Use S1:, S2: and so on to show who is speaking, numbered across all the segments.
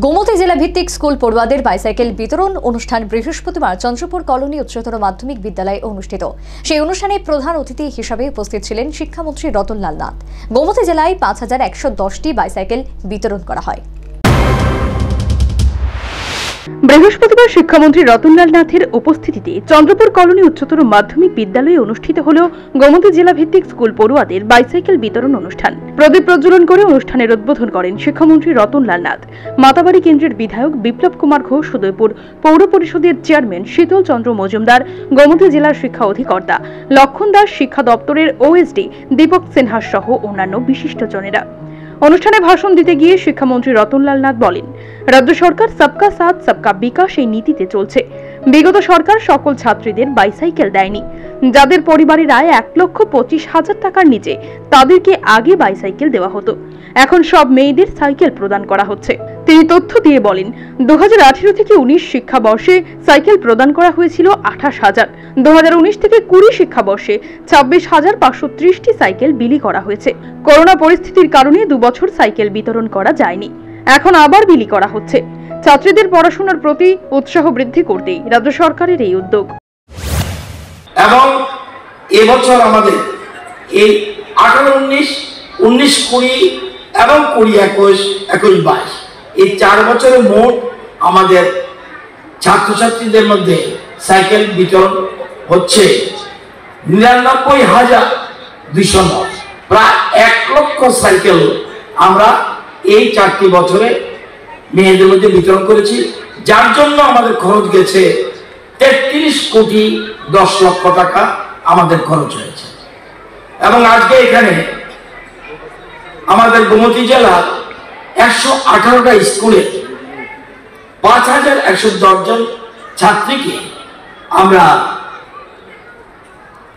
S1: গোমতী জেলা ভিত্তিক স্কুল পড়ুয়াদের বাইসাইকেল বিতরণ অনুষ্ঠান বৃহস্পতিবার চন্দ্রপুর কলোনি উচ্চতর মাধ্যমিক বিদ্যালয়ে অনুষ্ঠিত। সেই অনুষ্ঠানে প্রধান অতিথি হিসাবে উপস্থিত ছিলেন শিক্ষামন্ত্রী রতনলাল নাথ। গোমতী জেলায় পাঁচ হাজার একশো দশটি বাইসাইকেল বিতরণ করা হয়।
S2: বৃহস্পতিবার শিক্ষামন্ত্রী রতনলাল নাথের উপস্থিতিতে চন্দ্রপুর কলোনি উচ্চতর মাধ্যমিক বিদ্যালয়ে অনুষ্ঠিত হল গোমতী জেলা ভিত্তিক স্কুল পড়ুয়াদের বাইসাইকেল বিতরণ অনুষ্ঠান। প্রদীপ প্রজ্বলন করে অনুষ্ঠানের উদ্বোধন করেন শিক্ষামন্ত্রী রতনলাল নাথ। মাতাবাড়ি কেন্দ্রের বিধায়ক বিপ্লব কুমার ঘোষ, উদয়পুর পৌর পরিষদের চেয়ারম্যান শীতল চন্দ্র মজুমদার, গোমতী জেলার শিক্ষা অধিকর্তা লক্ষণ দাস শিক্ষা দপ্তরের ওএসডি দীপক সিনহা সহ অন্যান্য বিশিষ্টজনেরা। অনুষ্ঠানে ভাষণ দিতে গিয়ে শিক্ষামন্ত্রী রতনলাল নাথ বলেন, রাজ্য সরকার সবকা সাথ, সবকা বিকাশ এই নীতিতে চলছে। বিগত সরকার সকল ছাত্রীদের বাইসাইকেল দেয়নি। যাদের পরিবারের আয় এক লক্ষ পঁচিশ হাজার টাকার নিচে, তাদেরকে আগে বাইসাইকেল দেওয়া হতো। এখন সব মেয়েদের সাইকেল প্রদান করা হচ্ছে। তিনি তথ্য দিয়ে বলেন দু হাজার আঠারো থেকে উনিশ শিক্ষাবর্ষে সাইকেল প্রদান করা হয়েছিল আঠাশ হাজার। দু থেকে কুড়ি শিক্ষাবর্ষে ছাব্বিশ হাজার পাঁচশো ত্রিশটি সাইকেল বিলি করা হয়েছে। করোনা পরিস্থিতির কারণে দুবছর সাইকেল বিতরণ করা যায়নি। এখন আবার বিলি করা হচ্ছে। ছাত্রীদের পড়াশোনার প্রতি উৎসাহ বৃদ্ধি করতেই রাজ্য সরকারের এই উদ্যোগ।
S3: এবং এবছর আমাদের এই আঠারো, উনিশ উনিশ, কুড়ি এবং কুড়ি, একুশ একুশ, বাইশ। এই চার বছরে মোট আমাদের ছাত্রছাত্রীদের মধ্যে সাইকেল বিতরণ হচ্ছে নিরানব্বই হাজার দুইশো নয়। প্রায় এক লক্ষ সাইকেল আমরা এই চারটি বছরে মেয়েদের মধ্যে বিতরণ করেছি, যার জন্য আমাদের খরচ গেছে তেত্রিশ কোটি দশ লক্ষ টাকা আমাদের খরচ হয়েছে। এবং আজকে এখানে আমাদের গোমতী জেলার পাঁচ হাজার একশো দশজন ছাত্রীকে আমরা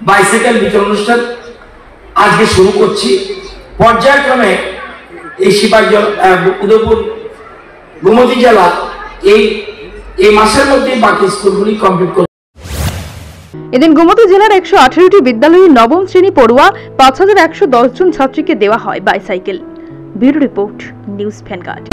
S3: বাইসাইকেল বিতরণ অনুষ্ঠান আজকে শুরু করছি। পর্যায়ক্রমে এই সিপাহী উদয়পুর গোমতী জেলা এই এই মাসের মধ্যে বাকি স্কুলগুলি কমপ্লিট করবে
S2: এদিন গোমতী জেলার একশো আঠারোটি বিদ্যালয়ের নবম শ্রেণি পড়ুয়া পাঁচ হাজার একশো দশ জন ছাত্রীকে দেওয়া হয় বাইসাইকেল। Bureau report news फैनगार्ड।